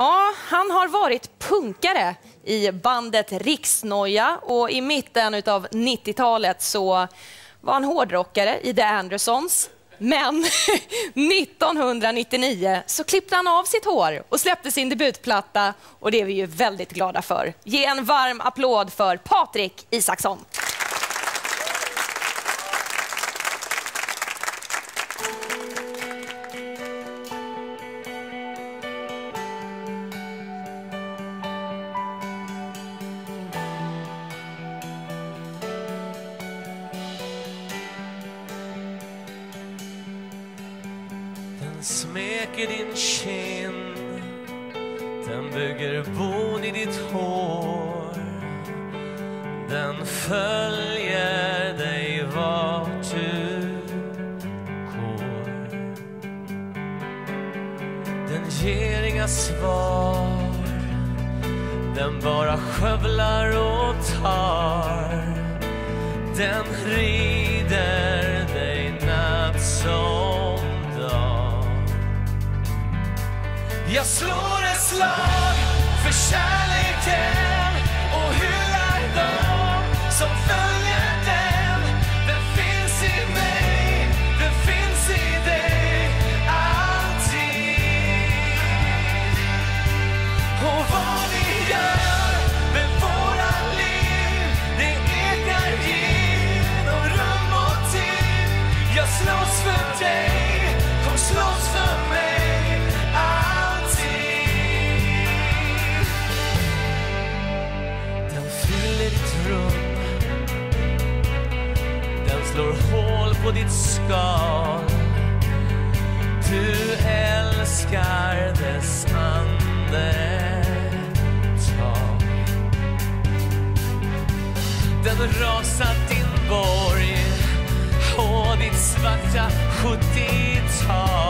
Ja, han har varit punkare i bandet Riksnoja och i mitten av 90-talet så var han hårdrockare i The Andersons. Men 1999 så klippte han av sitt hår och släppte sin debutplatta och det är vi ju väldigt glada för. Ge en varm applåd för Patrik Isaksson. Den smeker din kind. Den bygger bon i ditt hår. Den följer dig vart du går. Den ger inga svar. Den bara skövlar och tar. Den river Jag slår ett slag för kärleken. Slår hål på ditt skal. Du älskar dess andetag. Den rasat din borg och ditt svarta 70-tal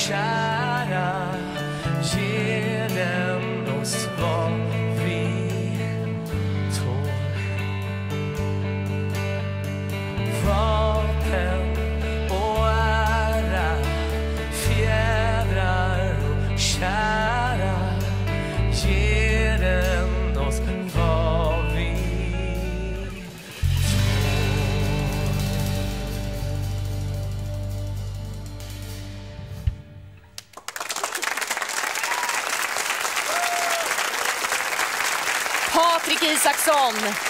och Patrik Isaksson.